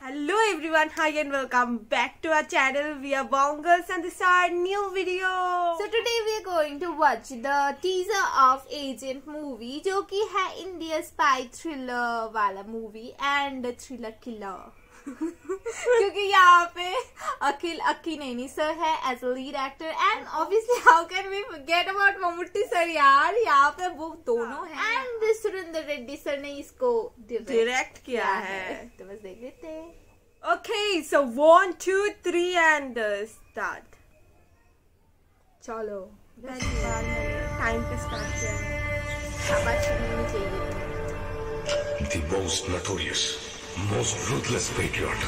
Hello everyone, hi and welcome back to our channel. We are Bongers and this is our new video. So today we are going to watch the teaser of Agent movie, which is India spy thriller वाला movie and thriller killer. क्योंकि यहाँ पे Akhil Akkineni sir है as a lead actor and obviously how can we get about Mammootty sir यार यहाँ पे वो दोनों हैं एंड सुरेंद्र रेड्डी सर ने इसको Direct किया है. तो बस देख लेते हैं Okay, so one, two, three and uh, start. चलो Time to start. किया है. आवाज़ सुननी चाहिए the most notorious, most ruthless patriot.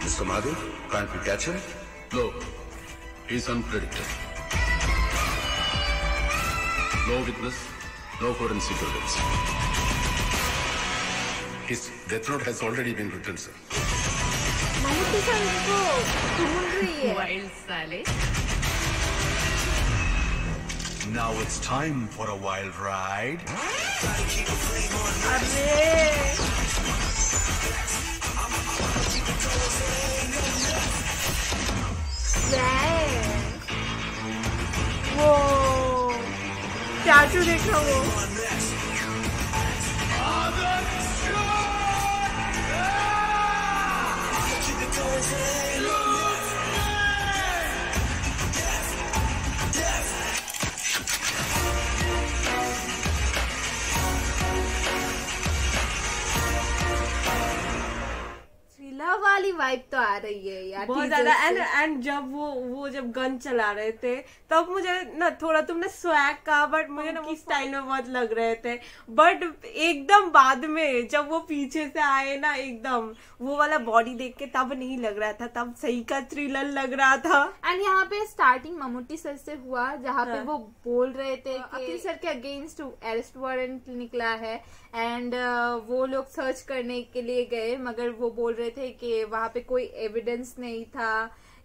Mr. Madhu, can't we catch him? No, he's unpredictable. No witness, no forensic evidence. His death note has already been written, sir. Mammootty sir इसको ढूंढ रही है wild साले Now it's time for a wild ride. अरे वो tattoo देखा वो thriller vibe तो आ रही है यार बहुत ज़्यादा। एंड एंड जब वो वो जब गन चला रहे थे तब मुझे ना थोड़ा तुमने स्वैग कहा बट मुझे ना वो स्टाइल में बहुत लग रहे थे। बट एकदम बाद में जब वो पीछे से आए ना एकदम वो वाला बॉडी देख के तब नहीं लग रहा था तब सही का थ्रिलर लग रहा था। एंड यहाँ पे स्टार्टिंग मम्मुट्टी सर से हुआ जहाँ पे हाँ। वो बोल रहे थे कि अखिल सर के अगेंस्ट अरेस्ट वारंट निकला है। एंड वो लोग सर्च करने के लिए गए मगर वो बोल रहे थे कि वहाँ पे कोई एविडेंस नहीं था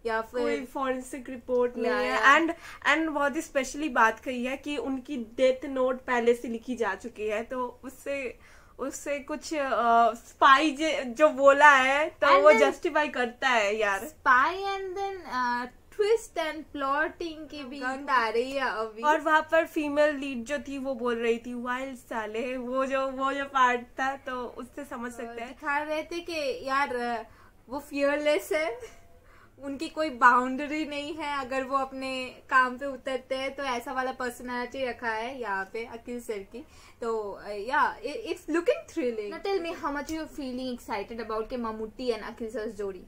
या फिर कोई फिर फॉरेंसिक रिपोर्ट नहीं है. एंड एंड बहुत ही स्पेशली बात कही है कि उनकी डेथ नोट पहले से लिखी जा चुकी है तो उससे उससे कुछ स्पाई uh, जो बोला है तो And वो जस्टिफाई करता है यार। Spy and then twist and plotting की भी आ रही है अभी। और वहाँ पर फीमेल लीड जो थी वो बोल रही थी वाइल्ड साले वो जो वो जो पार्ट था तो उससे समझ सकते हैं। दिखा रहे थे कि यार वो फियरलेस है। उनकी कोई बाउंड्री नहीं है। अगर वो अपने काम पे उतरते हैं तो ऐसा वाला पर्सनालिटी रखा है यहाँ पे अखिल सर की। तो या it's looking thrilling tell me how much you feeling excited about के ममूटी एंड अखिल सर जोड़ी?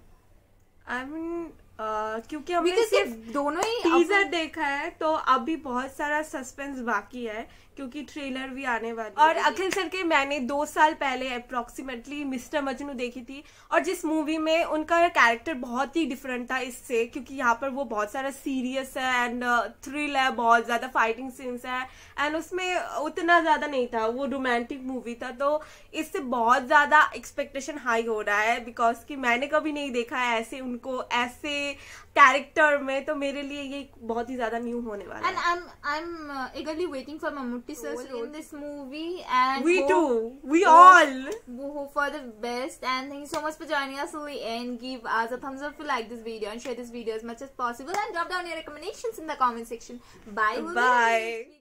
आई मीन क्योंकि हमने सिर्फ़ दोनों ही टीजर देखा है तो अभी बहुत सारा सस्पेंस बाकी है क्योंकि ट्रेलर भी आने वाली और अखिल सर के मैंने दो साल पहले अप्रोक्सीमेटली मिस्टर मजनू देखी थी और जिस मूवी में उनका कैरेक्टर बहुत ही डिफरेंट था इससे क्योंकि यहाँ पर वो बहुत सारा सीरियस है एंड थ्रिल है बहुत ज़्यादा फाइटिंग सीन्स है एंड उसमें उतना ज़्यादा नहीं था वो रोमांटिक मूवी था तो इससे बहुत ज़्यादा एक्सपेक्टेशन हाई हो रहा है बिकॉज़ कि मैंने कभी नहीं देखा है ऐसे उनको ऐसे कैरेक्टर में तो मेरे लिए ये बहुत ही ज़्यादा न्यू होने वाला and I I am eagerly waiting for Mammootty sir in this movie and we to we all hope for the best and thank you so much for joining us we and give us a thumbs up like this video and share this video as much as possible and drop down your recommendations in the comment section bye bye